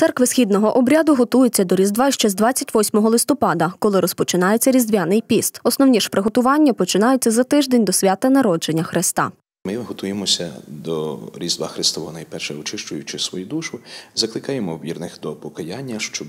Церкви східного обряду готуються до Різдва ще з 28 листопада, коли розпочинається Різдвяний піст. Основні ж приготування починаються за тиждень до свята народження Христа. Ми готуємося до Різдва Христового, найперше очищуючи свою душу, закликаємо вірних до покаяння, щоб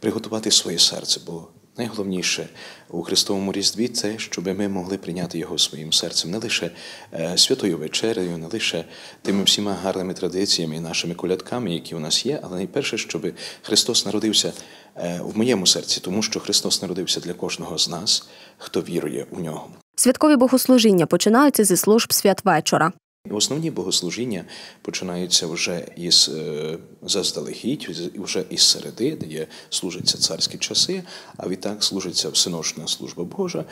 приготувати своє серце. Бо найголовніше у Христовому Різдві це, щоб ми могли прийняти його своїм серцем, не лише е, святою вечерею, не лише тими всіма гарними традиціями, і нашими колядками, які у нас є, але найперше, щоб Христос народився е, в моєму серці, тому що Христос народився для кожного з нас, хто вірує у нього. Святкові богослужіння починаються зі служб святвечора. Основні богослужіння починаються вже із е, заздалегідь, вже із середи, де служаться царські часи, а відтак служиться всеношна служба Божа.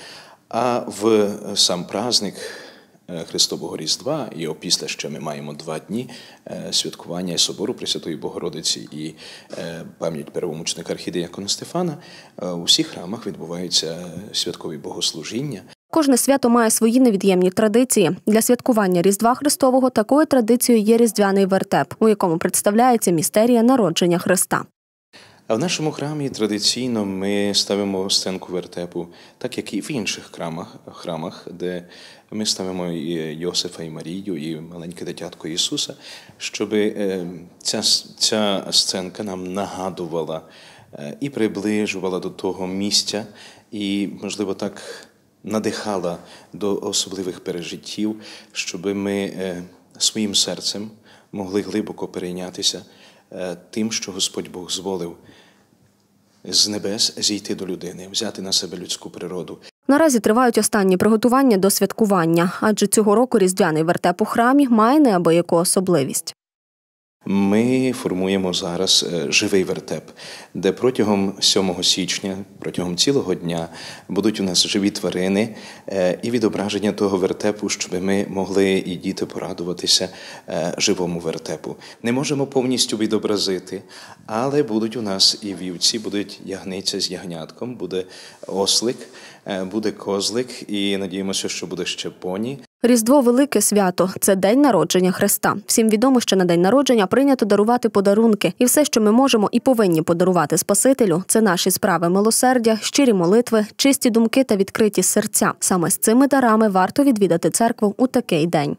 А в сам праздник е, Христового Різдва, і опісля ще ми маємо два дні е, святкування собору Пресвятої Богородиці і пам'ять первомучника архідеякона Стефана. У всіх храмах відбуваються святкові богослужіння. Кожне свято має свої невід'ємні традиції. Для святкування Різдва Христового такою традицією є різдвяний вертеп, у якому представляється містерія народження Христа. А в нашому храмі традиційно ми ставимо сценку вертепу, так як і в інших храмах, храмах, де ми ставимо і Йосифа, і Марію, і маленьке дитятко Ісуса, щоб е, ця, ця сценка нам нагадувала е, і приближувала до того місця, і, можливо, так надихала до особливих пережиттів, щоб ми е, своїм серцем могли глибоко перейнятися е, тим, що Господь Бог зволив з небес зійти до людини, взяти на себе людську природу. Наразі тривають останні приготування до святкування, адже цього року різдвяний вертеп у храмі має неабияку особливість. Ми формуємо зараз е, живий вертеп, де протягом 7 січня, протягом цілого дня будуть у нас живі тварини е, і відображення того вертепу, щоб ми могли і діти порадуватися е, живому вертепу. Не можемо повністю відобразити, але будуть у нас і вівці, будуть ягниця з ягнятком, буде ослик, буде козлик, і надіємося, що буде ще поні. Різдво велике свято це день народження Христа. Всім відомо, що на день народження прийнято дарувати подарунки, і все, що ми можемо і повинні подарувати Спасителю, це наші справи милосердя, щирі молитви, чисті думки та відкриті серця. Саме з цими дарами варто відвідати церкву у такий день.